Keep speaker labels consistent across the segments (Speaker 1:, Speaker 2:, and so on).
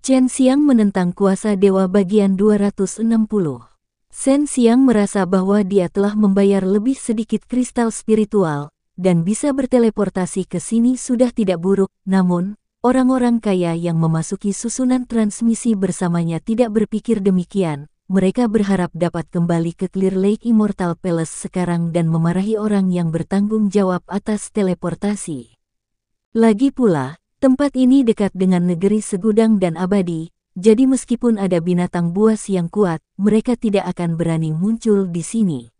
Speaker 1: Chen Xiang menentang kuasa dewa bagian 260. Sen Xiang merasa bahwa dia telah membayar lebih sedikit kristal spiritual, dan bisa berteleportasi ke sini sudah tidak buruk, namun, orang-orang kaya yang memasuki susunan transmisi bersamanya tidak berpikir demikian, mereka berharap dapat kembali ke Clear Lake Immortal Palace sekarang dan memarahi orang yang bertanggung jawab atas teleportasi. Lagi pula, Tempat ini dekat dengan negeri segudang dan abadi, jadi meskipun ada binatang buas yang kuat, mereka tidak akan berani muncul di sini.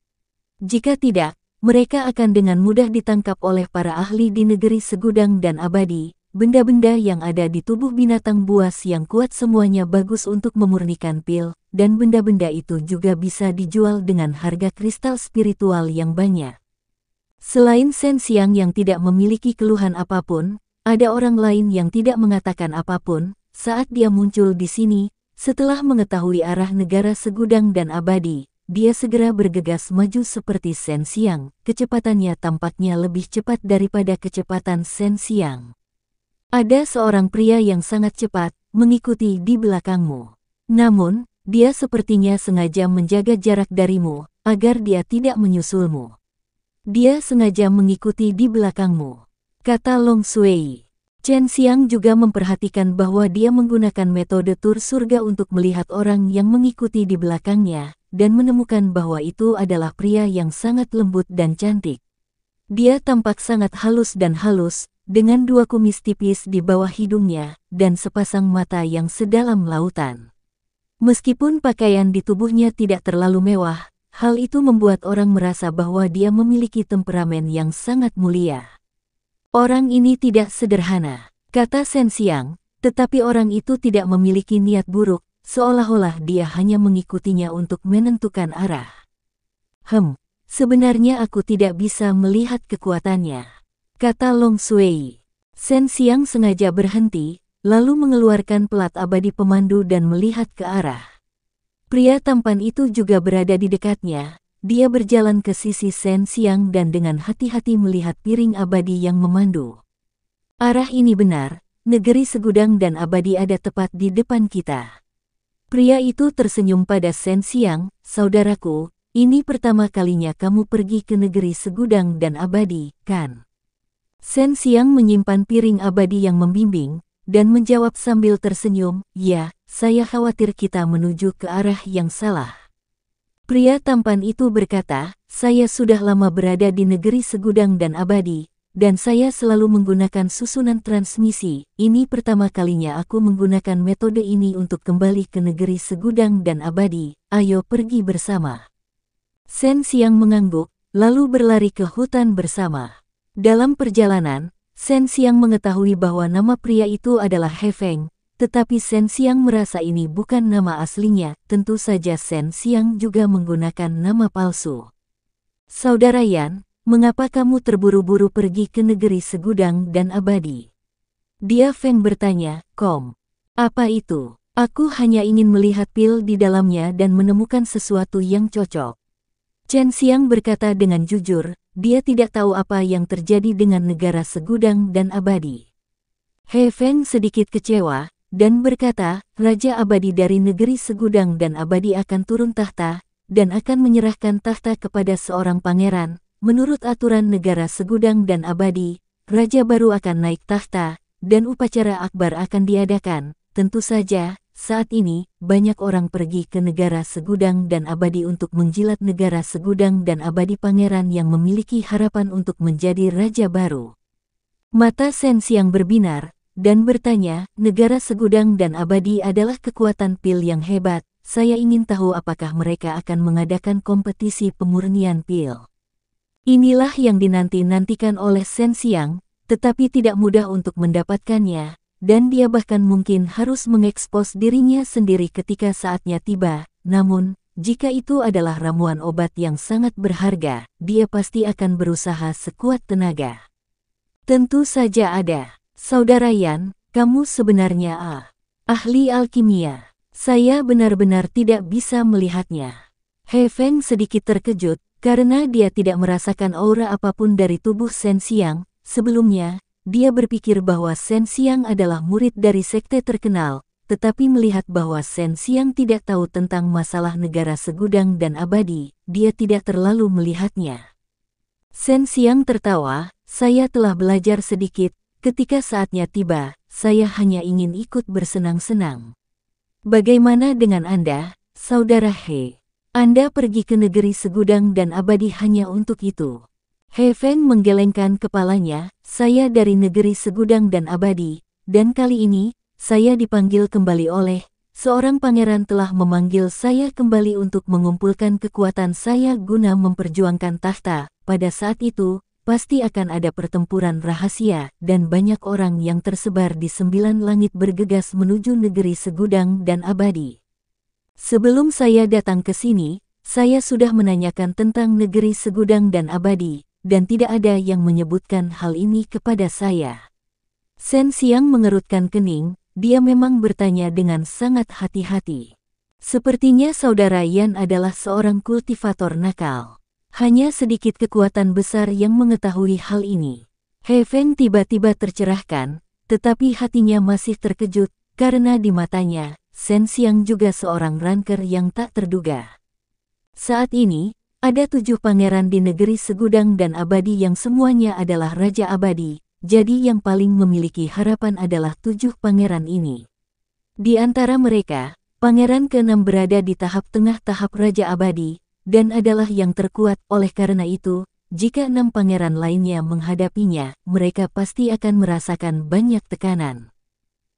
Speaker 1: Jika tidak, mereka akan dengan mudah ditangkap oleh para ahli di negeri segudang dan abadi. Benda-benda yang ada di tubuh binatang buas yang kuat semuanya bagus untuk memurnikan pil, dan benda-benda itu juga bisa dijual dengan harga kristal spiritual yang banyak. Selain Sen Siang yang tidak memiliki keluhan apa pun, ada orang lain yang tidak mengatakan apa pun saat dia muncul di sini. Setelah mengetahui arah negara segudang dan abadi, dia segera bergegas maju seperti Sen Siang. Kecepatannya tampaknya lebih cepat daripada kecepatan Sen Siang. Ada seorang pria yang sangat cepat mengikuti di belakangmu. Namun, dia sepertinya sengaja menjaga jarak darimu agar dia tidak menyusulmu. Dia sengaja mengikuti di belakangmu kata Long Sui. Chen Xiang juga memperhatikan bahwa dia menggunakan metode tur surga untuk melihat orang yang mengikuti di belakangnya, dan menemukan bahwa itu adalah pria yang sangat lembut dan cantik. Dia tampak sangat halus dan halus, dengan dua kumis tipis di bawah hidungnya, dan sepasang mata yang sedalam lautan. Meskipun pakaian di tubuhnya tidak terlalu mewah, hal itu membuat orang merasa bahwa dia memiliki temperamen yang sangat mulia. Orang ini tidak sederhana, kata Sen Xiang, tetapi orang itu tidak memiliki niat buruk, seolah-olah dia hanya mengikutinya untuk menentukan arah. Hem, sebenarnya aku tidak bisa melihat kekuatannya, kata Long Sui. Sen Xiang sengaja berhenti, lalu mengeluarkan pelat abadi pemandu dan melihat ke arah. Pria tampan itu juga berada di dekatnya, dia berjalan ke sisi Sen Siang dan dengan hati-hati melihat piring abadi yang memandu. Arah ini benar, negeri segudang dan abadi ada tepat di depan kita. Pria itu tersenyum pada Sen Siang, saudaraku, ini pertama kalinya kamu pergi ke negeri segudang dan abadi, kan? Sen Siang menyimpan piring abadi yang membimbing, dan menjawab sambil tersenyum, ya, saya khawatir kita menuju ke arah yang salah. Pria tampan itu berkata, saya sudah lama berada di negeri segudang dan abadi, dan saya selalu menggunakan susunan transmisi. Ini pertama kalinya aku menggunakan metode ini untuk kembali ke negeri segudang dan abadi. Ayo pergi bersama. Sen Siang mengangguk, lalu berlari ke hutan bersama. Dalam perjalanan, Sen Siang mengetahui bahwa nama pria itu adalah He Feng, tetapi Sen Xiang merasa ini bukan nama aslinya, tentu saja Sen Xiang juga menggunakan nama palsu. Saudara Yan, mengapa kamu terburu-buru pergi ke negeri segudang dan abadi? Dia Feng bertanya, Kom. Apa itu? Aku hanya ingin melihat pil di dalamnya dan menemukan sesuatu yang cocok. Chen Xiang berkata dengan jujur, dia tidak tahu apa yang terjadi dengan negara segudang dan abadi. He Feng sedikit kecewa, dan berkata, Raja abadi dari negeri segudang dan abadi akan turun tahta, dan akan menyerahkan tahta kepada seorang pangeran. Menurut aturan negara segudang dan abadi, Raja baru akan naik tahta, dan upacara akbar akan diadakan. Tentu saja, saat ini, banyak orang pergi ke negara segudang dan abadi untuk menjilat negara segudang dan abadi pangeran yang memiliki harapan untuk menjadi raja baru. Mata Sen yang berbinar, dan bertanya, negara segudang dan abadi adalah kekuatan pil yang hebat, saya ingin tahu apakah mereka akan mengadakan kompetisi pemurnian pil. Inilah yang dinanti-nantikan oleh Sen Siang, tetapi tidak mudah untuk mendapatkannya, dan dia bahkan mungkin harus mengekspos dirinya sendiri ketika saatnya tiba, namun, jika itu adalah ramuan obat yang sangat berharga, dia pasti akan berusaha sekuat tenaga. Tentu saja ada. Saudara Yan, kamu sebenarnya ah, ahli alkimia. Saya benar-benar tidak bisa melihatnya. He Feng sedikit terkejut, karena dia tidak merasakan aura apa pun dari tubuh Sen Xiang. Sebelumnya, dia berpikir bahwa Sen Xiang adalah murid dari sekte terkenal, tetapi melihat bahwa Sen Siang tidak tahu tentang masalah negara segudang dan abadi, dia tidak terlalu melihatnya. Sen Siang tertawa, saya telah belajar sedikit, ketika saatnya tiba, saya hanya ingin ikut bersenang-senang. Bagaimana dengan Anda, Saudara He? Anda pergi ke negeri segudang dan abadi hanya untuk itu. He Feng menggelengkan kepalanya, saya dari negeri segudang dan abadi, dan kali ini, saya dipanggil kembali oleh seorang pangeran telah memanggil saya kembali untuk mengumpulkan kekuatan saya guna memperjuangkan tahta. Pada saat itu, pasti akan ada pertempuran rahasia dan banyak orang yang tersebar di sembilan langit bergegas menuju negeri segudang dan abadi. Sebelum saya datang ke sini, saya sudah menanyakan tentang negeri segudang dan abadi, dan tidak ada yang menyebutkan hal ini kepada saya. Sen Siang mengerutkan kening, dia memang bertanya dengan sangat hati-hati. Sepertinya saudara Yan adalah seorang kultivator nakal. Hanya sedikit kekuatan besar yang mengetahui hal ini. He Feng tiba-tiba tercerahkan, tetapi hatinya masih terkejut, karena di matanya, Sen Xiang juga seorang ranker yang tak terduga. Saat ini, ada tujuh pangeran di negeri Segudang dan Abadi yang semuanya adalah Raja Abadi, jadi yang paling memiliki harapan adalah tujuh pangeran ini. Di antara mereka, pangeran keenam berada di tahap tengah tahap Raja Abadi, dan adalah yang terkuat oleh karena itu, jika enam pangeran lainnya menghadapinya, mereka pasti akan merasakan banyak tekanan.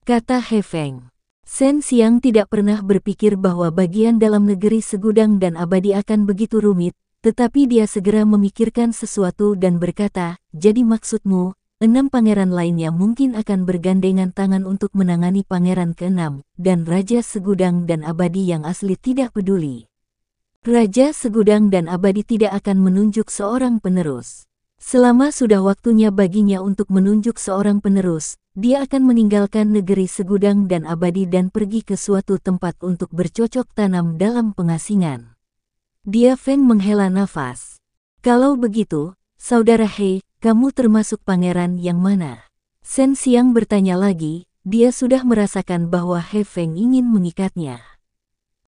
Speaker 1: Kata He Feng. Sen Xiang tidak pernah berpikir bahwa bagian dalam negeri segudang dan abadi akan begitu rumit, tetapi dia segera memikirkan sesuatu dan berkata, jadi maksudmu, enam pangeran lainnya mungkin akan bergandengan tangan untuk menangani pangeran keenam, dan Raja Segudang dan Abadi yang asli tidak peduli. Raja Segudang dan Abadi tidak akan menunjuk seorang penerus. Selama sudah waktunya baginya untuk menunjuk seorang penerus, dia akan meninggalkan negeri Segudang dan Abadi dan pergi ke suatu tempat untuk bercocok tanam dalam pengasingan. Dia Feng menghela nafas. Kalau begitu, Saudara Hei, kamu termasuk pangeran yang mana? Sen Xiang bertanya lagi, dia sudah merasakan bahwa He Feng ingin mengikatnya.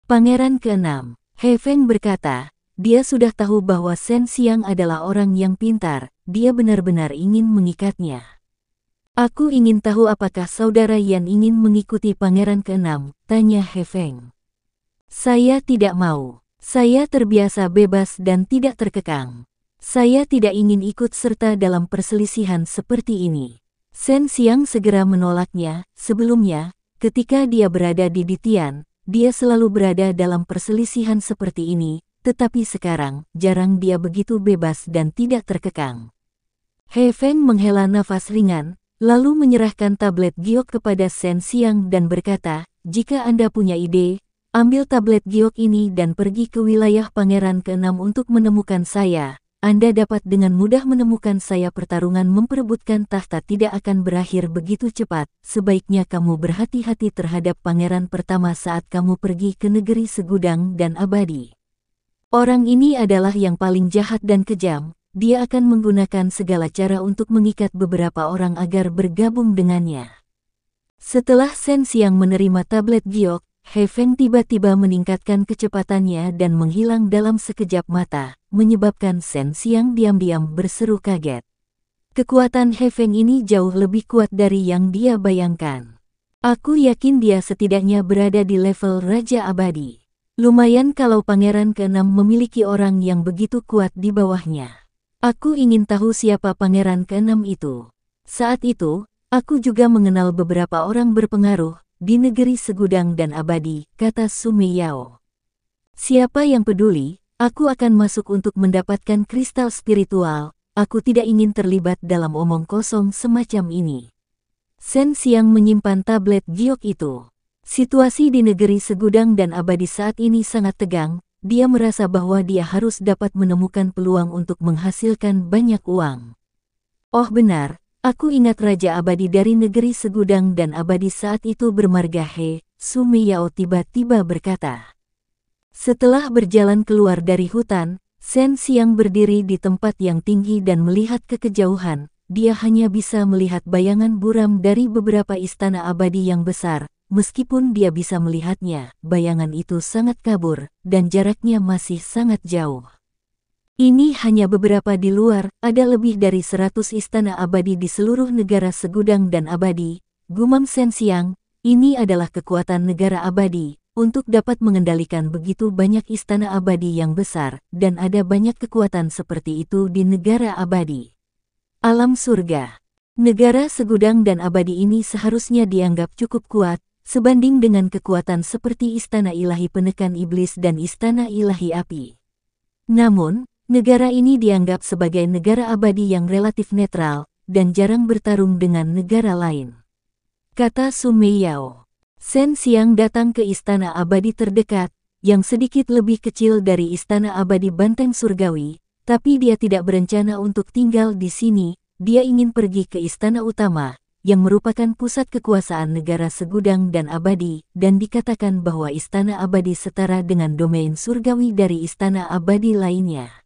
Speaker 1: Pangeran keenam, He Feng berkata, dia sudah tahu bahwa Sen Xiang adalah orang yang pintar, dia benar-benar ingin mengikatnya. Aku ingin tahu apakah saudara Yan ingin mengikuti pangeran keenam, tanya He Feng. Saya tidak mau. Saya terbiasa bebas dan tidak terkekang. Saya tidak ingin ikut serta dalam perselisihan seperti ini. Sen Xiang segera menolaknya, sebelumnya, ketika dia berada di Ditian, dia selalu berada dalam perselisihan seperti ini, tetapi sekarang, jarang dia begitu bebas dan tidak terkekang. He Feng menghela nafas ringan, lalu menyerahkan tablet giok kepada Sen Xiang dan berkata, jika Anda punya ide, ambil tablet giok ini dan pergi ke wilayah Pangeran Keenam untuk menemukan saya, anda dapat dengan mudah menemukan saya pertarungan memperebutkan tahta tidak akan berakhir begitu cepat, sebaiknya kamu berhati-hati terhadap pangeran pertama saat kamu pergi ke negeri segudang dan abadi. Orang ini adalah yang paling jahat dan kejam, dia akan menggunakan segala cara untuk mengikat beberapa orang agar bergabung dengannya. Setelah Sen Siang menerima tablet giok, He Feng tiba-tiba meningkatkan kecepatannya dan menghilang dalam sekejap mata, menyebabkan Sen Xiang diam-diam berseru kaget. Kekuatan He Feng ini jauh lebih kuat dari yang dia bayangkan. Aku yakin dia setidaknya berada di level Raja Abadi. Lumayan kalau Pangeran keenam memiliki orang yang begitu kuat di bawahnya. Aku ingin tahu siapa Pangeran keenam itu. Saat itu, aku juga mengenal beberapa orang berpengaruh, di negeri segudang dan abadi, kata Sumi Yao. Siapa yang peduli, aku akan masuk untuk mendapatkan kristal spiritual, aku tidak ingin terlibat dalam omong kosong semacam ini. Sen Siang menyimpan tablet giok itu. Situasi di negeri segudang dan abadi saat ini sangat tegang, dia merasa bahwa dia harus dapat menemukan peluang untuk menghasilkan banyak uang. Oh benar, Aku ingat Raja Abadi dari negeri Segudang dan Abadi saat itu bermarga He, Sumi Yao tiba-tiba berkata. Setelah berjalan keluar dari hutan, Sen Siang berdiri di tempat yang tinggi dan melihat ke kejauhan, dia hanya bisa melihat bayangan buram dari beberapa istana abadi yang besar, meskipun dia bisa melihatnya, bayangan itu sangat kabur, dan jaraknya masih sangat jauh. Ini hanya beberapa di luar, ada lebih dari seratus istana abadi di seluruh negara segudang dan abadi. Gumam Sensiang, ini adalah kekuatan negara abadi, untuk dapat mengendalikan begitu banyak istana abadi yang besar, dan ada banyak kekuatan seperti itu di negara abadi. Alam surga Negara segudang dan abadi ini seharusnya dianggap cukup kuat, sebanding dengan kekuatan seperti istana ilahi penekan iblis dan istana ilahi api. Namun, Negara ini dianggap sebagai negara abadi yang relatif netral dan jarang bertarung dengan negara lain. Kata Sumeyao. Sen Siang datang ke istana abadi terdekat, yang sedikit lebih kecil dari istana abadi Banteng Surgawi, tapi dia tidak berencana untuk tinggal di sini, dia ingin pergi ke istana utama, yang merupakan pusat kekuasaan negara segudang dan abadi, dan dikatakan bahwa istana abadi setara dengan domain surgawi dari istana abadi lainnya.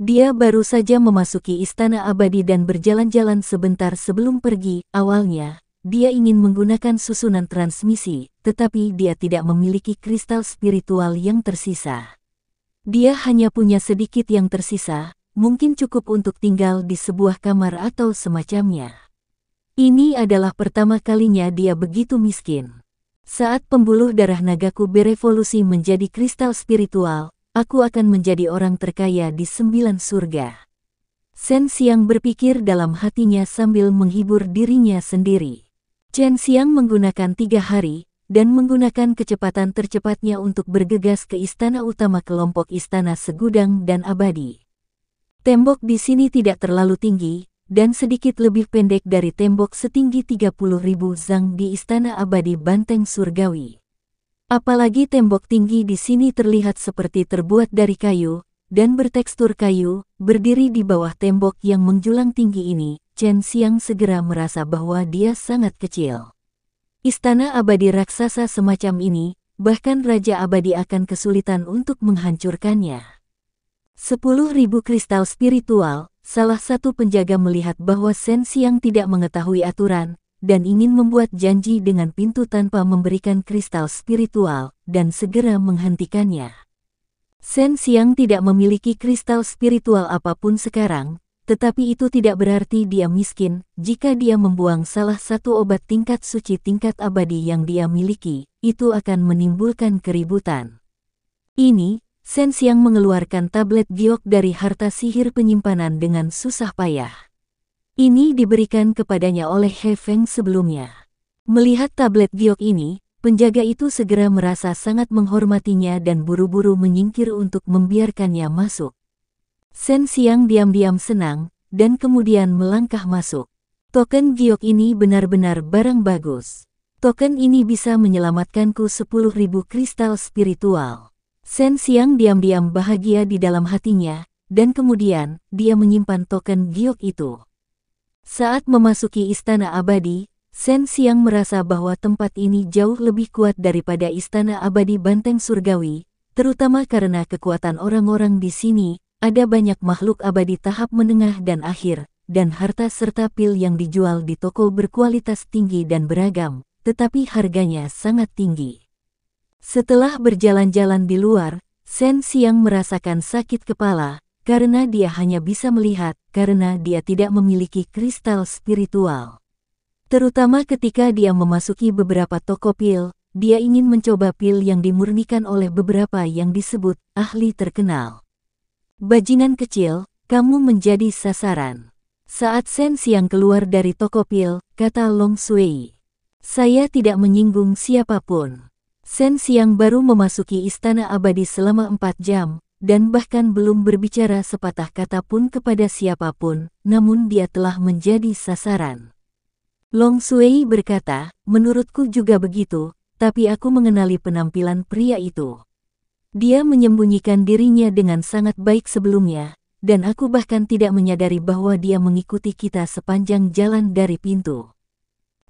Speaker 1: Dia baru saja memasuki istana abadi dan berjalan-jalan sebentar sebelum pergi. Awalnya, dia ingin menggunakan susunan transmisi, tetapi dia tidak memiliki kristal spiritual yang tersisa. Dia hanya punya sedikit yang tersisa, mungkin cukup untuk tinggal di sebuah kamar atau semacamnya. Ini adalah pertama kalinya dia begitu miskin. Saat pembuluh darah nagaku berevolusi menjadi kristal spiritual, aku akan menjadi orang terkaya di sembilan surga. Sen Xiang berpikir dalam hatinya sambil menghibur dirinya sendiri. Chen Xiang menggunakan tiga hari, dan menggunakan kecepatan tercepatnya untuk bergegas ke istana utama kelompok istana segudang dan abadi. Tembok di sini tidak terlalu tinggi, dan sedikit lebih pendek dari tembok setinggi 30.000 zang di istana abadi Banteng Surgawi. Apalagi tembok tinggi di sini terlihat seperti terbuat dari kayu, dan bertekstur kayu, berdiri di bawah tembok yang menjulang tinggi ini, Chen Xiang segera merasa bahwa dia sangat kecil. Istana abadi raksasa semacam ini, bahkan Raja Abadi akan kesulitan untuk menghancurkannya. Sepuluh ribu kristal spiritual, salah satu penjaga melihat bahwa Sen Xiang tidak mengetahui aturan, dan ingin membuat janji dengan pintu tanpa memberikan kristal spiritual, dan segera menghentikannya. Sen Xiang tidak memiliki kristal spiritual apa pun sekarang, tetapi itu tidak berarti dia miskin, jika dia membuang salah satu obat tingkat suci tingkat abadi yang dia miliki, itu akan menimbulkan keributan. Ini, Sen Xiang mengeluarkan tablet giok dari harta sihir penyimpanan dengan susah payah. Ini diberikan kepadanya oleh He Feng sebelumnya. Melihat tablet giok ini, penjaga itu segera merasa sangat menghormatinya dan buru-buru menyingkir untuk membiarkannya masuk. Sen Siang diam-diam senang, dan kemudian melangkah masuk. Token giok ini benar-benar barang bagus. Token ini bisa menyelamatkanku 10.000 kristal spiritual. Sen Siang diam-diam bahagia di dalam hatinya, dan kemudian dia menyimpan token giok itu. Saat memasuki istana abadi, Sen Siang merasa bahwa tempat ini jauh lebih kuat daripada istana abadi Banteng Surgawi, terutama karena kekuatan orang-orang di sini, ada banyak makhluk abadi tahap menengah dan akhir, dan harta serta pil yang dijual di toko berkualitas tinggi dan beragam, tetapi harganya sangat tinggi. Setelah berjalan-jalan di luar, Sen Siang merasakan sakit kepala, karena dia hanya bisa melihat, karena dia tidak memiliki kristal spiritual. Terutama ketika dia memasuki beberapa toko pil, dia ingin mencoba pil yang dimurnikan oleh beberapa yang disebut ahli terkenal. Bajingan kecil, kamu menjadi sasaran. Saat Sen Siang keluar dari toko pil, kata Long Sui. Saya tidak menyinggung siapa pun. Sen Siang baru memasuki istana abadi selama empat jam, dan bahkan belum berbicara sepatah kata pun kepada siapa pun, namun dia telah menjadi sasaran. Long Sui berkata, menurutku juga begitu, tapi aku mengenali penampilan pria itu. Dia menyembunyikan dirinya dengan sangat baik sebelumnya, dan aku bahkan tidak menyadari bahwa dia mengikuti kita sepanjang jalan dari pintu.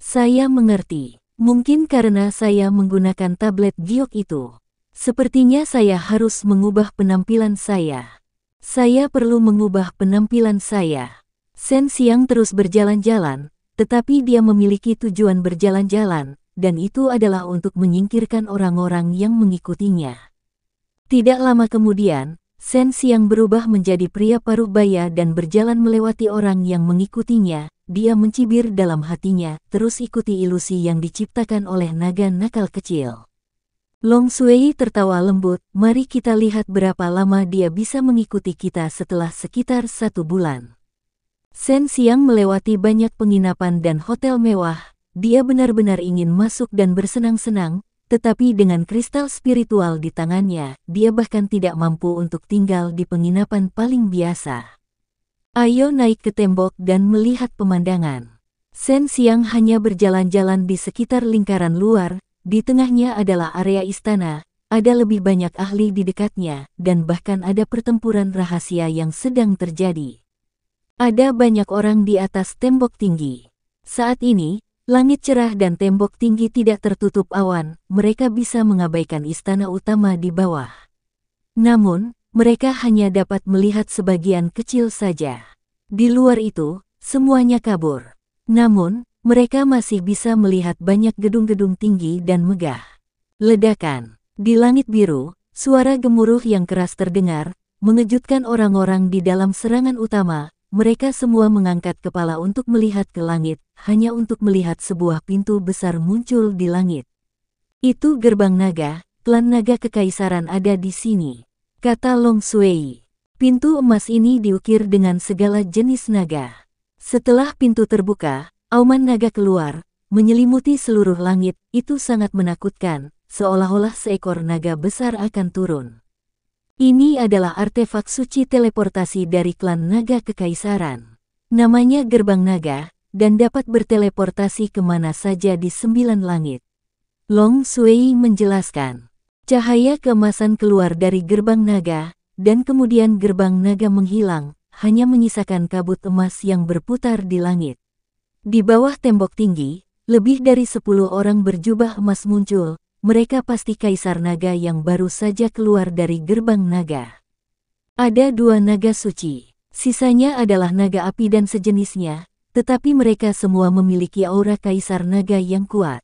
Speaker 1: Saya mengerti, mungkin karena saya menggunakan tablet giok itu. Sepertinya saya harus mengubah penampilan saya. Saya perlu mengubah penampilan saya. Sen Siang terus berjalan-jalan, tetapi dia memiliki tujuan berjalan-jalan, dan itu adalah untuk menyingkirkan orang-orang yang mengikutinya. Tidak lama kemudian, Sen Siang berubah menjadi pria paruh baya dan berjalan melewati orang yang mengikutinya, dia mencibir dalam hatinya, terus ikuti ilusi yang diciptakan oleh naga nakal kecil. Long Sui tertawa lembut, mari kita lihat berapa lama dia bisa mengikuti kita setelah sekitar satu bulan. Sen Siang melewati banyak penginapan dan hotel mewah, dia benar-benar ingin masuk dan bersenang-senang, tetapi dengan kristal spiritual di tangannya, dia bahkan tidak mampu untuk tinggal di penginapan paling biasa. Ayo naik ke tembok dan melihat pemandangan. Sen Siang hanya berjalan-jalan di sekitar lingkaran luar, di tengahnya adalah area istana, ada lebih banyak ahli di dekatnya, dan bahkan ada pertempuran rahasia yang sedang terjadi. Ada banyak orang di atas tembok tinggi. Saat ini, Langit cerah dan tembok tinggi tidak tertutup awan, mereka bisa mengabaikan istana utama di bawah. Namun, mereka hanya dapat melihat sebagian kecil saja. Di luar itu, semuanya kabur. Namun, mereka masih bisa melihat banyak gedung-gedung tinggi dan megah. Ledakan. Di langit biru, suara gemuruh yang keras terdengar, mengejutkan orang-orang di dalam serangan utama, mereka semua mengangkat kepala untuk melihat ke langit, hanya untuk melihat sebuah pintu besar muncul di langit. Itu gerbang naga, klan naga kekaisaran ada di sini, kata Long Sui. Pintu emas ini diukir dengan segala jenis naga. Setelah pintu terbuka, auman naga keluar, menyelimuti seluruh langit, itu sangat menakutkan, seolah-olah seekor naga besar akan turun. Ini adalah artefak suci teleportasi dari klan naga kekaisaran. Namanya Gerbang Naga, dan dapat berteleportasi ke mana saja di sembilan langit. Long Sui menjelaskan. Cahaya keemasan keluar dari gerbang naga, dan kemudian gerbang naga menghilang, hanya menyisakan kabut emas yang berputar di langit. Di bawah tembok tinggi, lebih dari sepuluh orang berjubah emas muncul, mereka pasti kaisar naga yang baru saja keluar dari gerbang naga. Ada dua naga suci, sisanya adalah naga api dan sejenisnya, tetapi mereka semua memiliki aura kaisar naga yang kuat.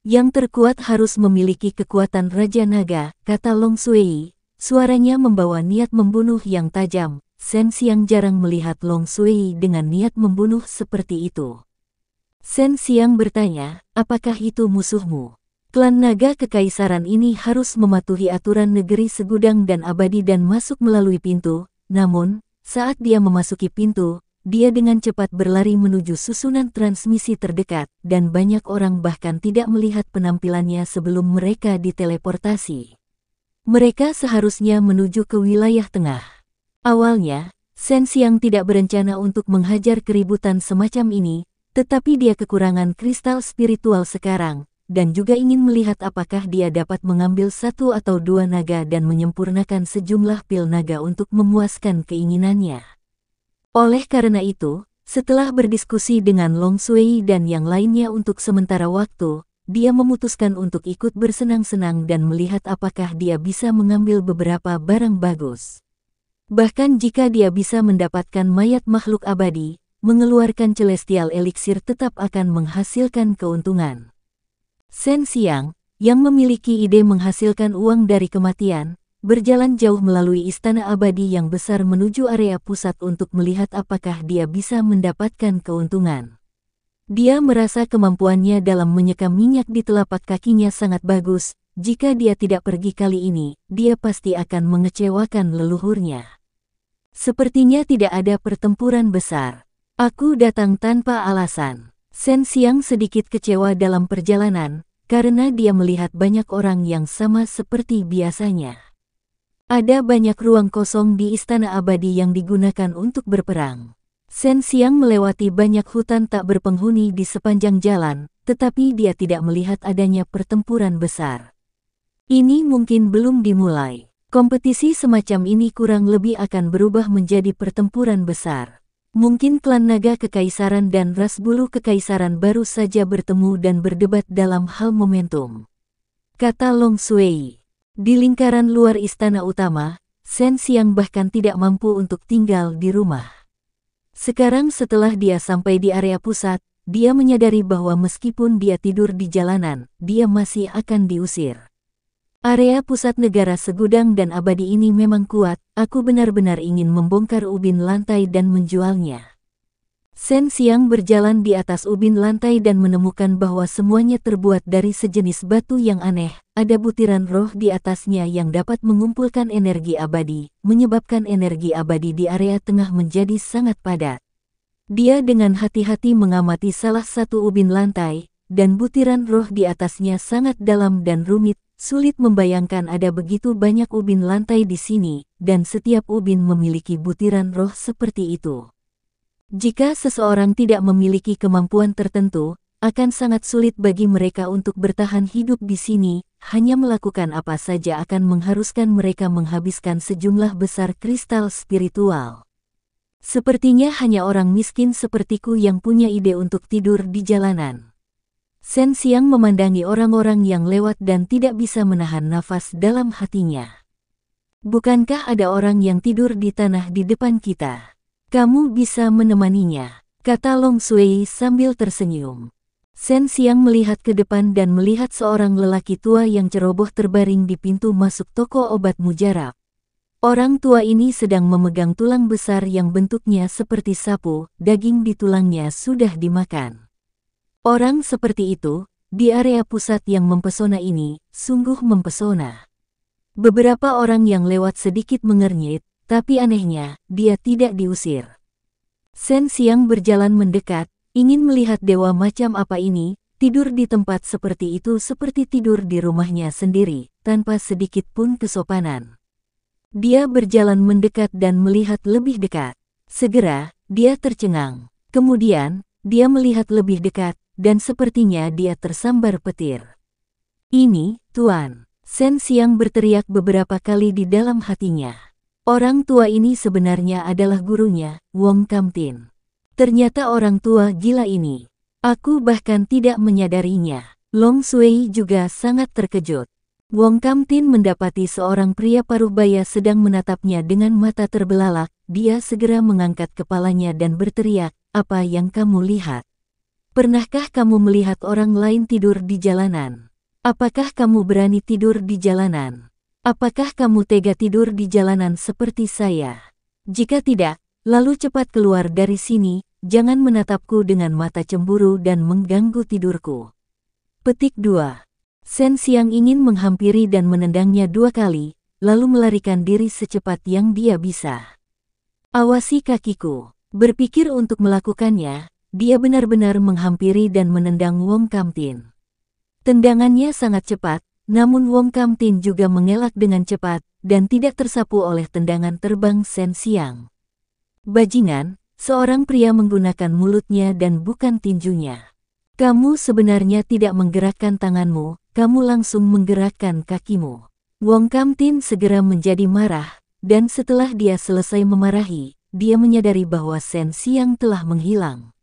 Speaker 1: Yang terkuat harus memiliki kekuatan Raja Naga, kata Long Sui. Suaranya membawa niat membunuh yang tajam. Sen Siang jarang melihat Long Sui dengan niat membunuh seperti itu. Sen Siang bertanya, apakah itu musuhmu? Klan naga kekaisaran ini harus mematuhi aturan negeri segudang dan abadi dan masuk melalui pintu, namun, saat dia memasuki pintu, dia dengan cepat berlari menuju susunan transmisi terdekat, dan banyak orang bahkan tidak melihat penampilannya sebelum mereka diteleportasi. Mereka seharusnya menuju ke wilayah tengah. Awalnya, Sen Siang tidak berencana untuk menghajar keributan semacam ini, tetapi dia kekurangan kristal spiritual sekarang, dan juga ingin melihat apakah dia dapat mengambil satu atau dua naga dan menyempurnakan sejumlah pil naga untuk memuaskan keinginannya. Oleh karena itu, setelah berdiskusi dengan Long Sui dan yang lainnya untuk sementara waktu, dia memutuskan untuk ikut bersenang-senang dan melihat apakah dia bisa mengambil beberapa barang bagus. Bahkan jika dia bisa mendapatkan mayat makhluk abadi, mengeluarkan celestial elixir tetap akan menghasilkan keuntungan. Sen Siang, yang memiliki ide menghasilkan uang dari kematian, berjalan jauh melalui istana abadi yang besar menuju area pusat untuk melihat apakah dia bisa mendapatkan keuntungan. Dia merasa kemampuannya dalam menyekam minyak di telapak kakinya sangat bagus, jika dia tidak pergi kali ini, dia pasti akan mengecewakan leluhurnya. Sepertinya tidak ada pertempuran besar. Aku datang tanpa alasan. Sen Siang sedikit kecewa dalam perjalanan, karena dia melihat banyak orang yang sama seperti biasanya. Ada banyak ruang kosong di Istana Abadi yang digunakan untuk berperang. Sen Siang melewati banyak hutan tak berpenghuni di sepanjang jalan, tetapi dia tidak melihat adanya pertempuran besar. Ini mungkin belum dimulai. Kompetisi semacam ini kurang lebih akan berubah menjadi pertempuran besar. Mungkin klan naga kekaisaran dan ras bulu kekaisaran baru saja bertemu dan berdebat dalam hal momentum. Kata Long Sui. Di lingkaran luar istana utama, Sen Siang bahkan tidak mampu untuk tinggal di rumah. Sekarang setelah dia sampai di area pusat, dia menyadari bahwa meskipun dia tidur di jalanan, dia masih akan diusir. Area pusat negara segudang dan abadi ini memang kuat, aku benar-benar ingin membongkar ubin lantai dan menjualnya. Sen Siang berjalan di atas ubin lantai dan menemukan bahwa semuanya terbuat dari sejenis batu yang aneh. Ada butiran roh di atasnya yang dapat mengumpulkan energi abadi, menyebabkan energi abadi di area tengah menjadi sangat padat. Dia dengan hati-hati mengamati salah satu ubin lantai, dan butiran roh di atasnya sangat dalam dan rumit. Sulit membayangkan ada begitu banyak ubin lantai di sini, dan setiap ubin memiliki butiran roh seperti itu. Jika seseorang tidak memiliki kemampuan tertentu, akan sangat sulit bagi mereka untuk bertahan hidup di sini, hanya melakukan apa saja akan mengharuskan mereka menghabiskan sejumlah besar kristal spiritual. Sepertinya hanya orang miskin sepertiku yang punya ide untuk tidur di jalanan. Sen Siang memandangi orang-orang yang lewat dan tidak bisa menahan nafas dalam hatinya. Bukankah ada orang yang tidur di tanah di depan kita? Kamu bisa menemaninya, kata Long Sui sambil tersenyum. Sen Siang melihat ke depan dan melihat seorang lelaki tua yang ceroboh terbaring di pintu masuk toko obat mujarab. Orang tua ini sedang memegang tulang besar yang bentuknya seperti sapu, daging di tulangnya sudah dimakan. Orang seperti itu, di area pusat yang mempesona ini, sungguh mempesona. Beberapa orang yang lewat sedikit mengernyit, tapi anehnya, dia tidak diusir. Sen Siang berjalan mendekat, ingin melihat dewa macam apa ini, tidur di tempat seperti itu seperti tidur di rumahnya sendiri, tanpa sedikit pun kesopanan. Dia berjalan mendekat dan melihat lebih dekat. Segera, dia tercengang. Kemudian, dia melihat lebih dekat, dan sepertinya dia tersambar petir. Ini, Tuan. Sen Siang berteriak beberapa kali di dalam hatinya. Orang tua ini sebenarnya adalah gurunya, Wong Kamtin. Ternyata orang tua gila ini. Aku bahkan tidak menyadarinya. Long Sui juga sangat terkejut. Wong Kamtin mendapati seorang pria paruh baya sedang menatapnya dengan mata terbelalak. Dia segera mengangkat kepalanya dan berteriak, apa yang kamu lihat? Pernahkah kamu melihat orang lain tidur di jalanan? Apakah kamu berani tidur di jalanan? Apakah kamu tega tidur di jalanan seperti saya? Jika tidak, lalu cepat keluar dari sini, jangan menatapku dengan mata cemburu dan mengganggu tidurku. Petik 2. Sen Siang ingin menghampiri dan menendangnya dua kali, lalu melarikan diri secepat yang dia bisa. Awasi kakiku. Berpikir untuk melakukannya, dia benar-benar menghampiri dan menendang Wong Kamtin. Tendangannya sangat cepat, namun Wong Kam Tin juga mengelak dengan cepat dan tidak tersapu oleh tendangan terbang Sen Siang. Bajingan, seorang pria menggunakan mulutnya dan bukan tinjunya. Kamu sebenarnya tidak menggerakkan tanganmu, kamu langsung menggerakkan kakimu. Wong Kam Tin segera menjadi marah, dan setelah dia selesai memarahi, dia menyadari bahwa Sen Siang telah menghilang.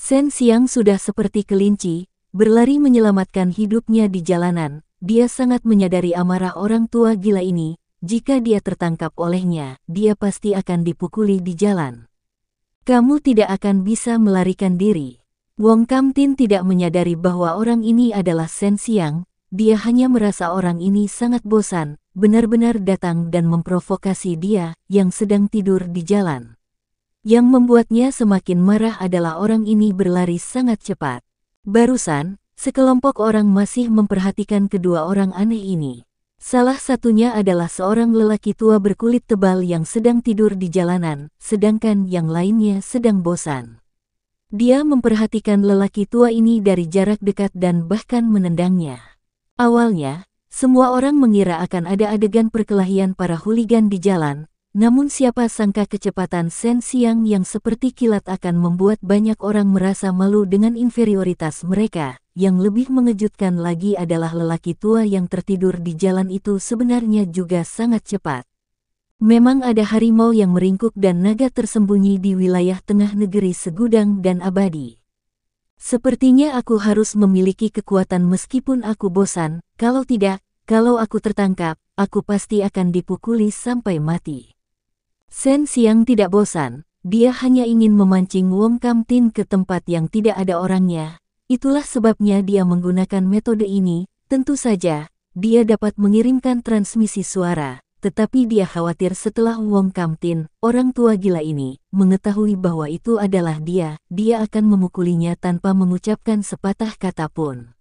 Speaker 1: Sen Siang sudah seperti kelinci, berlari menyelamatkan hidupnya di jalanan, dia sangat menyadari amarah orang tua gila ini, jika dia tertangkap olehnya, dia pasti akan dipukuli di jalan. Kamu tidak akan bisa melarikan diri. Wong Kamtin tidak menyadari bahwa orang ini adalah Sen Siang, dia hanya merasa orang ini sangat bosan, benar-benar datang dan memprovokasi dia yang sedang tidur di jalan. Yang membuatnya semakin marah adalah orang ini berlari sangat cepat. Barusan, Sekelompok orang masih memperhatikan kedua orang aneh ini. Salah satunya adalah seorang lelaki tua berkulit tebal yang sedang tidur di jalanan, sedangkan yang lainnya sedang bosan. Dia memperhatikan lelaki tua ini dari jarak dekat dan bahkan menendangnya. Awalnya, semua orang mengira akan ada adegan perkelahian para huligan di jalan, namun siapa sangka kecepatan Sen Siang yang seperti kilat akan membuat banyak orang merasa malu dengan inferioritas mereka. Yang lebih mengejutkan lagi adalah lelaki tua yang tertidur di jalan itu sebenarnya juga sangat cepat. Memang ada harimau yang meringkuk dan naga tersembunyi di wilayah tengah negeri segudang dan abadi. Sepertinya aku harus memiliki kekuatan meskipun aku bosan, kalau tidak, kalau aku tertangkap, aku pasti akan dipukuli sampai mati. Sen Siang tidak bosan, dia hanya ingin memancing Wong Kam Tin ke tempat yang tidak ada orangnya. Itulah sebabnya dia menggunakan metode ini, tentu saja, dia dapat mengirimkan transmisi suara, tetapi dia khawatir setelah Wong Kam Tin, orang tua gila ini, mengetahui bahwa itu adalah dia, dia akan memukulinya tanpa mengucapkan sepatah kata pun.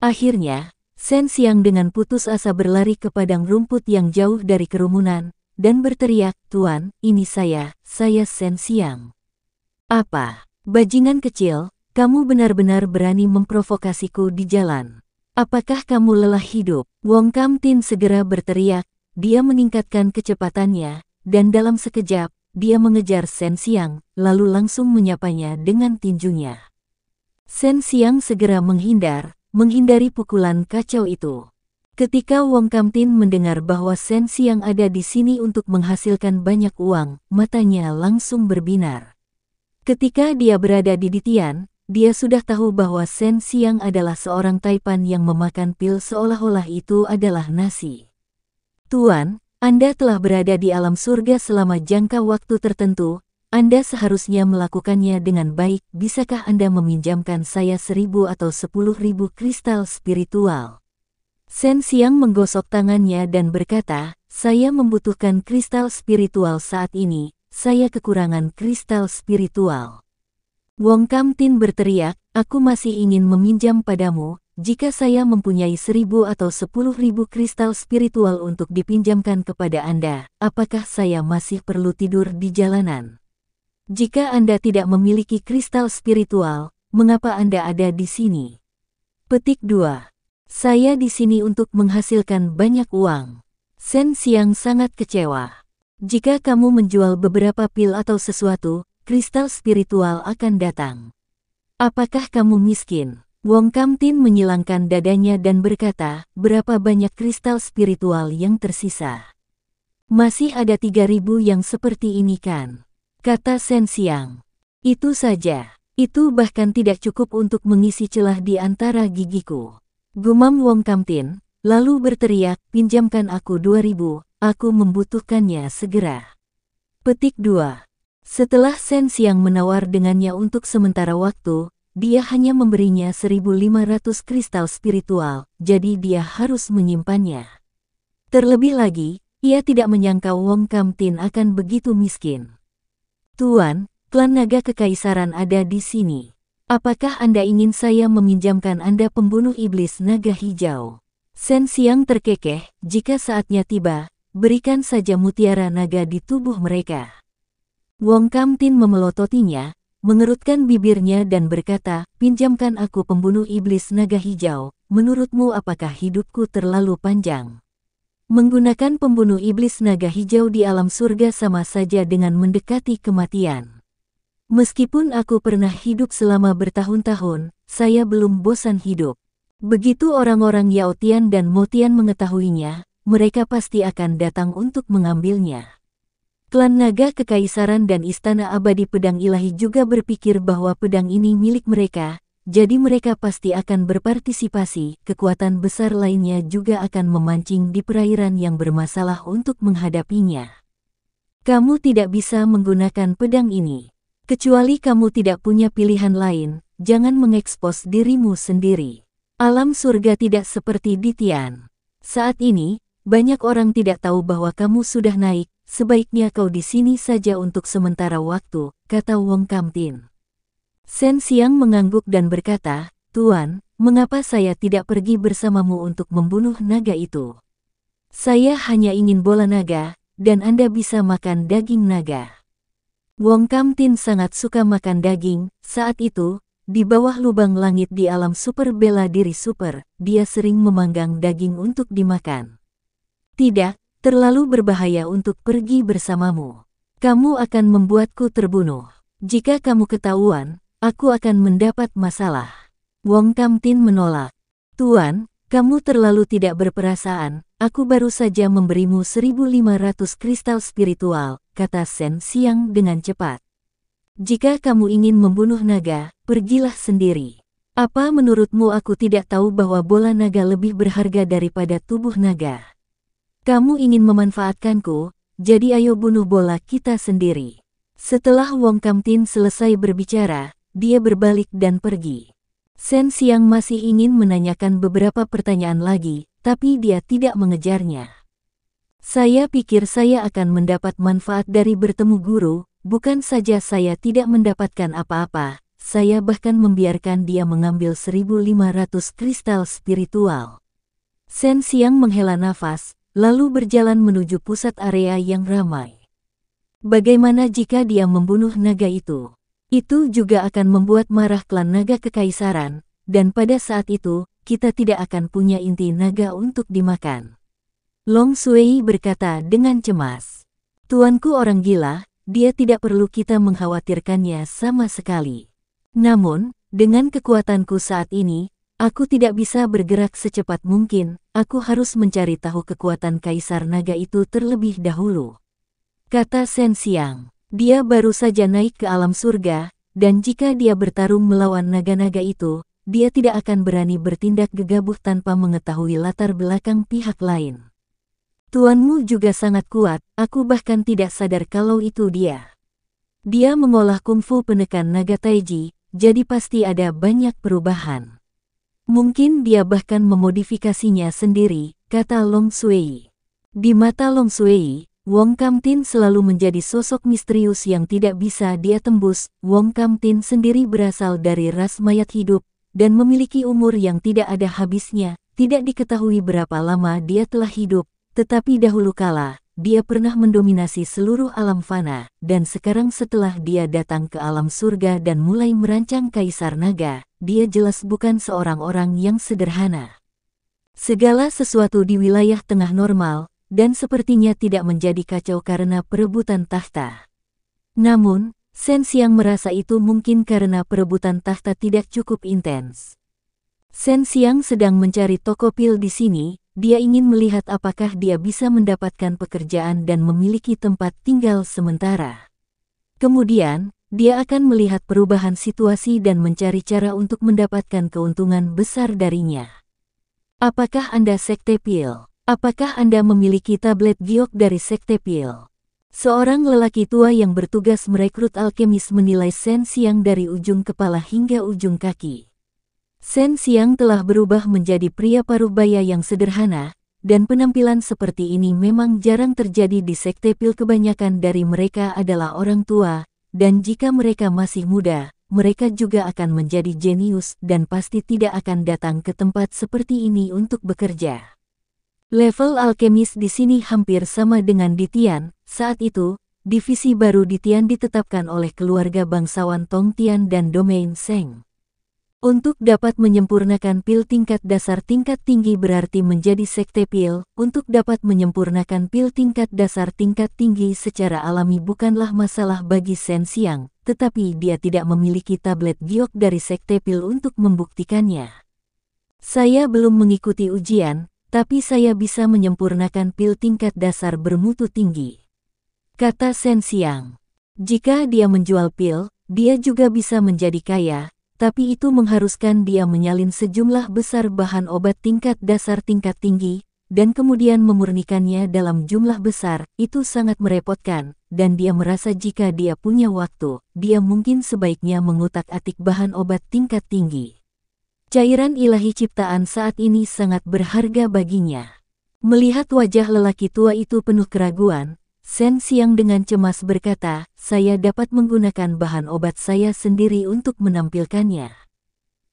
Speaker 1: Akhirnya, Sen Siang dengan putus asa berlari ke padang rumput yang jauh dari kerumunan, dan berteriak, Tuan, ini saya, saya Sen Siang. Apa? Bajingan kecil, kamu benar-benar berani memprovokasiku di jalan. Apakah kamu lelah hidup? Wong Kam Tin segera berteriak, dia meningkatkan kecepatannya, dan dalam sekejap, dia mengejar Sen Siang, lalu langsung menyapanya dengan tinjunya. Sen Siang segera menghindar, menghindari pukulan kacau itu. Ketika Wong Kam Tin mendengar bahwa Sen Siang ada di sini untuk menghasilkan banyak uang, matanya langsung berbinar. Ketika dia berada di Ditian, dia sudah tahu bahwa Sen Siang adalah seorang taipan yang memakan pil seolah-olah itu adalah nasi. Tuan, Anda telah berada di alam surga selama jangka waktu tertentu, Anda seharusnya melakukannya dengan baik. Bisakah Anda meminjamkan saya seribu atau sepuluh ribu kristal spiritual? Sen Siang menggosok tangannya dan berkata, saya membutuhkan kristal spiritual saat ini, saya kekurangan kristal spiritual. Wong Kam Tin berteriak, aku masih ingin meminjam padamu, jika saya mempunyai seribu atau sepuluh ribu kristal spiritual untuk dipinjamkan kepada Anda, apakah saya masih perlu tidur di jalanan? Jika Anda tidak memiliki kristal spiritual, mengapa Anda ada di sini? Petik 2. Saya di sini untuk menghasilkan banyak uang. Sen Siang sangat kecewa. Jika kamu menjual beberapa pil atau sesuatu, kristal spiritual akan datang. Apakah kamu miskin? Wong Kam Tin menyilangkan dadanya dan berkata, berapa banyak kristal spiritual yang tersisa? Masih ada 3000 yang seperti ini kan? Kata Sen Siang. Itu saja. Itu bahkan tidak cukup untuk mengisi celah di antara gigiku. Gumam Wong Kam Tin, lalu berteriak, pinjamkan aku 2000, aku membutuhkannya segera. Petik 2. Setelah Sen Siang menawar dengannya untuk sementara waktu, dia hanya memberinya 1500 kristal spiritual, jadi dia harus menyimpannya. Terlebih lagi, ia tidak menyangka Wong Kam Tin akan begitu miskin. Tuan, klan naga kekaisaran ada di sini. Apakah Anda ingin saya meminjamkan Anda pembunuh iblis naga hijau? Sen Siang terkekeh, jika saatnya tiba, berikan saja mutiara naga di tubuh mereka. Wong Kam Tin memelototinya, mengerutkan bibirnya dan berkata, pinjamkan aku pembunuh iblis naga hijau, menurutmu apakah hidupku terlalu panjang? Menggunakan pembunuh iblis naga hijau di alam surga sama saja dengan mendekati kematian. Meskipun aku pernah hidup selama bertahun-tahun, saya belum bosan hidup. Begitu orang-orang Yaotian dan Motian mengetahuinya, mereka pasti akan datang untuk mengambilnya. Klan naga kekaisaran dan istana abadi pedang ilahi juga berpikir bahwa pedang ini milik mereka, jadi mereka pasti akan berpartisipasi, kekuatan besar lainnya juga akan memancing di perairan yang bermasalah untuk menghadapinya. Kamu tidak bisa menggunakan pedang ini. Kecuali kamu tidak punya pilihan lain, jangan mengekspos dirimu sendiri. Alam surga tidak seperti di Tian. Saat ini, banyak orang tidak tahu bahwa kamu sudah naik, sebaiknya kau di sini saja untuk sementara waktu, kata Wong Kam Tin. Sen Siang mengangguk dan berkata, Tuan, mengapa saya tidak pergi bersamamu untuk membunuh naga itu? Saya hanya ingin bola naga, dan Anda bisa makan daging naga. Wong Kam Tin sangat suka makan daging, saat itu, di bawah lubang langit di alam super bela diri super, dia sering memanggang daging untuk dimakan. Tidak, terlalu berbahaya untuk pergi bersamamu. Kamu akan membuatku terbunuh. Jika kamu ketahuan, aku akan mendapat masalah. Wong Kam Tin menolak. Tuan, kamu terlalu tidak berperasaan, aku baru saja memberimu 1500 kristal spiritual, kata Sen Siang dengan cepat. Jika kamu ingin membunuh naga, pergilah sendiri. Apa menurutmu aku tidak tahu bahwa bola naga lebih berharga daripada tubuh naga? Kamu ingin memanfaatkanku, jadi ayo bunuh bola kita sendiri. Setelah Wong Kam Tin selesai berbicara, dia berbalik dan pergi. Sen Siang masih ingin menanyakan beberapa pertanyaan lagi, tapi dia tidak mengejarnya. Saya pikir saya akan mendapat manfaat dari bertemu guru, bukan saja saya tidak mendapatkan apa-apa, saya bahkan membiarkan dia mengambil 1500 kristal spiritual. Sen Siang menghela nafas, lalu berjalan menuju pusat area yang ramai. Bagaimana jika dia membunuh naga itu? Itu juga akan membuat marah klan naga kekaisaran, dan pada saat itu, kita tidak akan punya inti naga untuk dimakan. Long Sui berkata dengan cemas. Tuanku orang gila, dia tidak perlu kita mengkhawatirkannya sama sekali. Namun, dengan kekuatanku saat ini, Aku tidak bisa bergerak secepat mungkin, aku harus mencari tahu kekuatan Kaisar Naga itu terlebih dahulu. Kata Sen Siang, dia baru saja naik ke alam surga, dan jika dia bertarung melawan naga-naga itu, dia tidak akan berani bertindak gegabah tanpa mengetahui latar belakang pihak lain. Tuanmu juga sangat kuat, aku bahkan tidak sadar kalau itu dia. Dia mengolah kungfu penekan naga taiji, jadi pasti ada banyak perubahan. Mungkin dia bahkan memodifikasinya sendiri, kata Long Sui. Di mata Long Sui, Wong Kam Tin selalu menjadi sosok misterius yang tidak bisa dia tembus. Wong Kam Tin sendiri berasal dari ras mayat hidup, dan memiliki umur yang tidak ada habisnya. Tidak diketahui berapa lama dia telah hidup, tetapi dahulu kala, dia pernah mendominasi seluruh alam fana, dan sekarang setelah dia datang ke alam surga dan mulai merancang Kaisar Naga, dia jelas bukan seorang orang yang sederhana. Segala sesuatu di wilayah tengah normal, dan sepertinya tidak menjadi kacau karena perebutan tahta. Namun, Sen Siang merasa itu mungkin karena perebutan tahta tidak cukup intens. Sen Siang sedang mencari toko pil di sini, dia ingin melihat apakah dia bisa mendapatkan pekerjaan dan memiliki tempat tinggal sementara. Kemudian, dia akan melihat perubahan situasi dan mencari cara untuk mendapatkan keuntungan besar darinya. Apakah Anda sekte pil? Apakah Anda memiliki tablet giok dari sekte pil? Seorang lelaki tua yang bertugas merekrut alkemis menilai Sen Siang dari ujung kepala hingga ujung kaki. Sen Siang telah berubah menjadi pria paruh baya yang sederhana, dan penampilan seperti ini memang jarang terjadi di sekte pil kebanyakan dari mereka adalah orang tua, dan jika mereka masih muda, mereka juga akan menjadi jenius dan pasti tidak akan datang ke tempat seperti ini untuk bekerja. Level alkemis di sini hampir sama dengan di Tian. Saat itu, divisi baru di Tian ditetapkan oleh keluarga bangsawan Tong Tian dan Domain Seng. Untuk dapat menyempurnakan pil tingkat dasar tingkat tinggi berarti menjadi sekte pil, untuk dapat menyempurnakan pil tingkat dasar tingkat tinggi secara alami bukanlah masalah bagi Sen Siang, tetapi dia tidak memiliki tablet giok dari sekte pil untuk membuktikannya. Saya belum mengikuti ujian, tapi saya bisa menyempurnakan pil tingkat dasar bermutu tinggi. Kata Sen Siang. Jika dia menjual pil, dia juga bisa menjadi kaya, tapi itu mengharuskan dia menyalin sejumlah besar bahan obat tingkat dasar tingkat tinggi, dan kemudian memurnikannya dalam jumlah besar, itu sangat merepotkan, dan dia merasa jika dia punya waktu, dia mungkin sebaiknya mengutak-atik bahan obat tingkat tinggi. Cairan ilahi ciptaan saat ini sangat berharga baginya. Melihat wajah lelaki tua itu penuh keraguan, Sen Siang dengan cemas berkata, saya dapat menggunakan bahan obat saya sendiri untuk menampilkannya.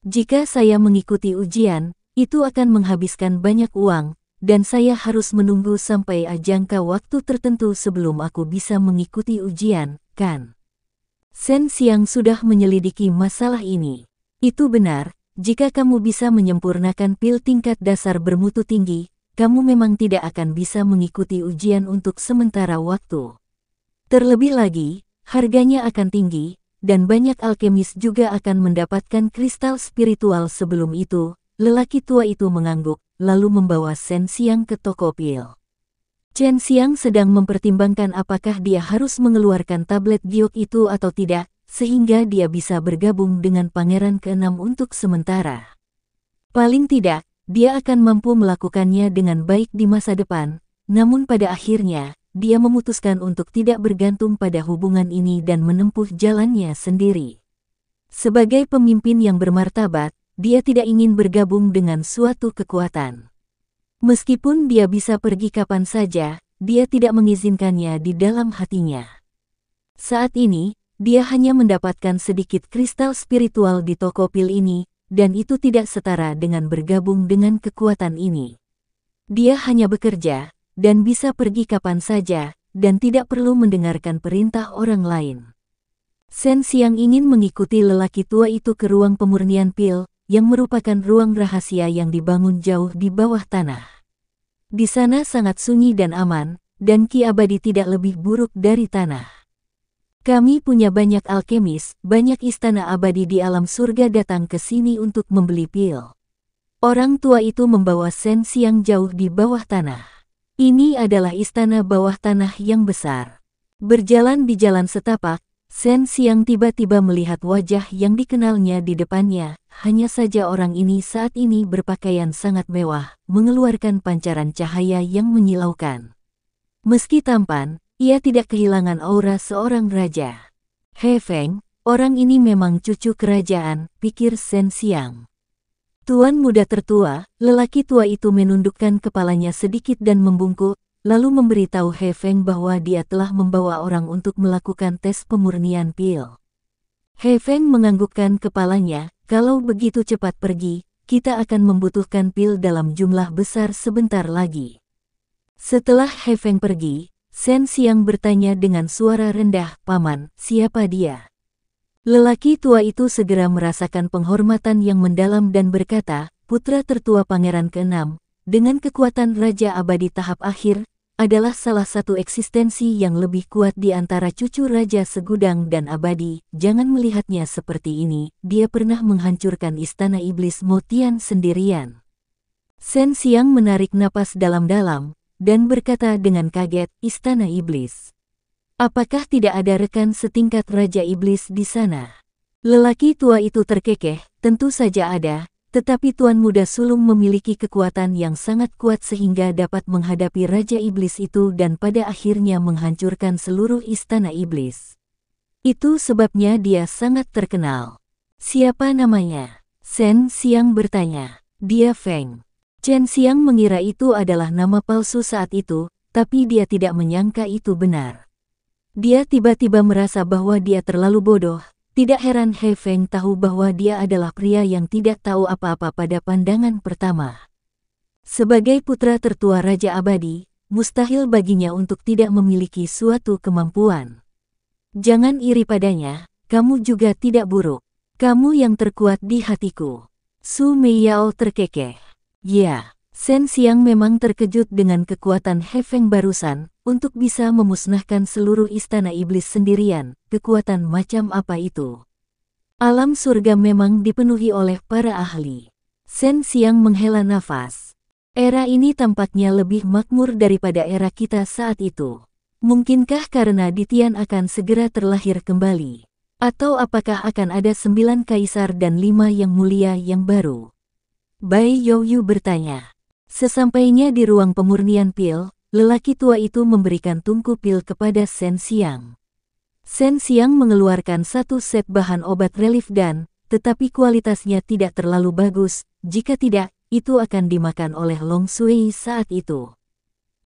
Speaker 1: Jika saya mengikuti ujian, itu akan menghabiskan banyak uang, dan saya harus menunggu sampai jangka waktu tertentu sebelum aku bisa mengikuti ujian, kan? Sen Siang sudah menyelidiki masalah ini. Itu benar, jika kamu bisa menyempurnakan pil tingkat dasar bermutu tinggi, kamu memang tidak akan bisa mengikuti ujian untuk sementara waktu. Terlebih lagi, harganya akan tinggi, dan banyak alkemis juga akan mendapatkan kristal spiritual sebelum itu, lelaki tua itu mengangguk, lalu membawa Sen Siang ke toko pil. Chen Xiang sedang mempertimbangkan apakah dia harus mengeluarkan tablet giok itu atau tidak, sehingga dia bisa bergabung dengan pangeran keenam untuk sementara. Paling tidak, dia akan mampu melakukannya dengan baik di masa depan, namun pada akhirnya, dia memutuskan untuk tidak bergantung pada hubungan ini dan menempuh jalannya sendiri. Sebagai pemimpin yang bermartabat, dia tidak ingin bergabung dengan suatu kekuatan. Meskipun dia bisa pergi kapan saja, dia tidak mengizinkannya di dalam hatinya. Saat ini, dia hanya mendapatkan sedikit kristal spiritual di toko pil ini, dan itu tidak setara dengan bergabung dengan kekuatan ini. Dia hanya bekerja, dan bisa pergi kapan saja, dan tidak perlu mendengarkan perintah orang lain. Sen Siang ingin mengikuti lelaki tua itu ke ruang pemurnian pil, yang merupakan ruang rahasia yang dibangun jauh di bawah tanah. Di sana sangat sunyi dan aman, dan ki abadi tidak lebih buruk dari tanah. Kami punya banyak alkemis, banyak istana abadi di alam surga datang ke sini untuk membeli pil. Orang tua itu membawa Sen Siang jauh di bawah tanah. Ini adalah istana bawah tanah yang besar. Berjalan di jalan setapak, Sen Siang tiba-tiba melihat wajah yang dikenalnya di depannya. Hanya saja orang ini saat ini berpakaian sangat mewah, mengeluarkan pancaran cahaya yang menyilaukan. Meski tampan, ia tidak kehilangan aura seorang raja. He Feng, orang ini memang cucu kerajaan, pikir Sen Siang. Tuan muda tertua, lelaki tua itu menundukkan kepalanya sedikit dan membungkuk, lalu memberitahu He Feng bahwa dia telah membawa orang untuk melakukan tes pemurnian pil. He Feng menganggukkan kepalanya, kalau begitu cepat pergi, kita akan membutuhkan pil dalam jumlah besar sebentar lagi. Setelah He Feng pergi, Sen Xiang bertanya dengan suara rendah, Paman, siapa dia? Lelaki tua itu segera merasakan penghormatan yang mendalam dan berkata, putra tertua Pangeran ke-6, dengan kekuatan Raja Abadi tahap akhir, adalah salah satu eksistensi yang lebih kuat di antara cucu Raja Segudang dan Abadi. Jangan melihatnya seperti ini, dia pernah menghancurkan istana iblis Motian sendirian. Sen Siang menarik napas dalam-dalam, dan berkata dengan kaget, istana iblis. Apakah tidak ada rekan setingkat Raja Iblis di sana? Lelaki tua itu terkekeh, tentu saja ada, tetapi Tuan Muda Sulung memiliki kekuatan yang sangat kuat sehingga dapat menghadapi Raja Iblis itu dan pada akhirnya menghancurkan seluruh istana Iblis. Itu sebabnya dia sangat terkenal. Siapa namanya? Sen Siang bertanya. Dia Feng. Chen Siang mengira itu adalah nama palsu saat itu, tapi dia tidak menyangka itu benar. Dia tiba-tiba merasa bahwa dia terlalu bodoh. Tidak heran He Feng tahu bahwa dia adalah pria yang tidak tahu apa-apa pada pandangan pertama. Sebagai putra tertua Raja Abadi, mustahil baginya untuk tidak memiliki suatu kemampuan. Jangan iri padanya, kamu juga tidak buruk. Kamu yang terkuat di hatiku. Su Meiyao terkekeh. Ya, Sen Xiang memang terkejut dengan kekuatan Hefeng barusan, untuk bisa memusnahkan seluruh istana iblis sendirian, kekuatan macam apa itu? Alam surga memang dipenuhi oleh para ahli. Sen Xiang menghela nafas. Era ini tampaknya lebih makmur daripada era kita saat itu. Mungkinkah karena Ditian akan segera terlahir kembali? Atau apakah akan ada sembilan kaisar dan lima yang mulia yang baru? Bai Youyu bertanya. Sesampainya di ruang pemurnian pil, lelaki tua itu memberikan tungku pil kepada Sen Siang. Sen Siang mengeluarkan satu set bahan obat relief dan, tetapi kualitasnya tidak terlalu bagus, jika tidak, itu akan dimakan oleh Long Sui saat itu.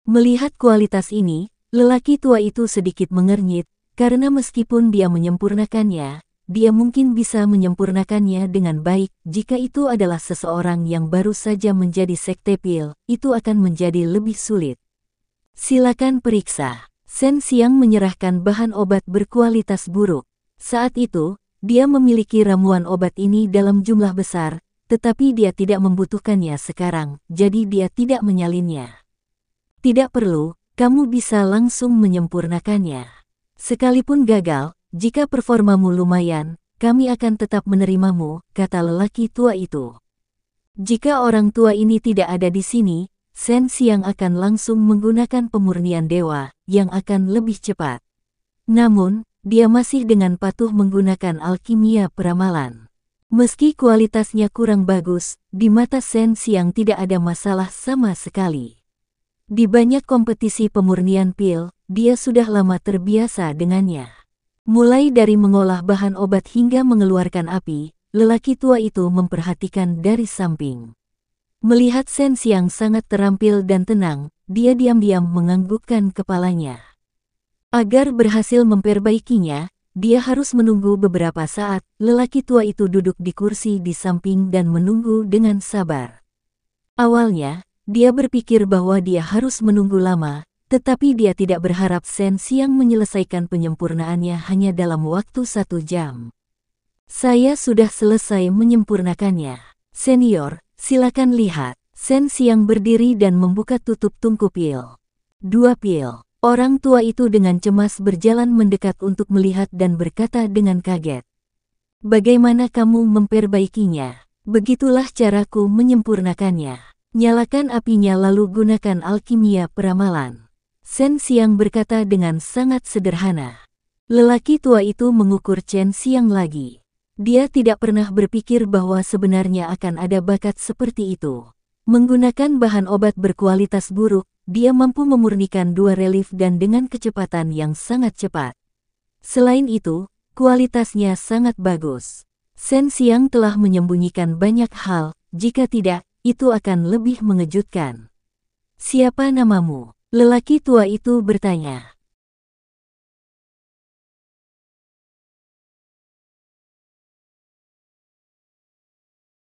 Speaker 1: Melihat kualitas ini, lelaki tua itu sedikit mengernyit, karena meskipun dia menyempurnakannya, dia mungkin bisa menyempurnakannya dengan baik. Jika itu adalah seseorang yang baru saja menjadi sekte pil, itu akan menjadi lebih sulit. Silakan periksa. Sen Siang menyerahkan bahan obat berkualitas buruk. Saat itu, dia memiliki ramuan obat ini dalam jumlah besar, tetapi dia tidak membutuhkannya sekarang, jadi dia tidak menyalinnya. Tidak perlu, kamu bisa langsung menyempurnakannya. Sekalipun gagal, jika performamu lumayan, kami akan tetap menerimamu, kata lelaki tua itu. Jika orang tua ini tidak ada di sini, Sen Siang akan langsung menggunakan pemurnian dewa, yang akan lebih cepat. Namun, dia masih dengan patuh menggunakan alkimia peramalan. Meski kualitasnya kurang bagus, di mata Sen Siang tidak ada masalah sama sekali. Di banyak kompetisi pemurnian pil, dia sudah lama terbiasa dengannya. Mulai dari mengolah bahan obat hingga mengeluarkan api, lelaki tua itu memperhatikan dari samping. Melihat Sen Siang sangat terampil dan tenang, dia diam-diam menganggukkan kepalanya. Agar berhasil memperbaikinya, dia harus menunggu beberapa saat, lelaki tua itu duduk di kursi di samping dan menunggu dengan sabar. Awalnya, dia berpikir bahwa dia harus menunggu lama, tetapi dia tidak berharap Sen Siang menyelesaikan penyempurnaannya hanya dalam waktu satu jam. Saya sudah selesai menyempurnakannya. Senior, silakan lihat. Sen Siang berdiri dan membuka tutup tungku pil. Dua pil. Orang tua itu dengan cemas berjalan mendekat untuk melihat dan berkata dengan kaget. Bagaimana kamu memperbaikinya? Begitulah caraku menyempurnakannya. Nyalakan apinya lalu gunakan alkimia peramalan. Sen Siang berkata dengan sangat sederhana. Lelaki tua itu mengukur Chen Siang lagi. Dia tidak pernah berpikir bahwa sebenarnya akan ada bakat seperti itu. Menggunakan bahan obat berkualitas buruk, dia mampu memurnikan dua relief dan dengan kecepatan yang sangat cepat. Selain itu, kualitasnya sangat bagus. Sen Siang telah menyembunyikan banyak hal, jika tidak, itu akan lebih mengejutkan. Siapa namamu? Lelaki tua itu bertanya.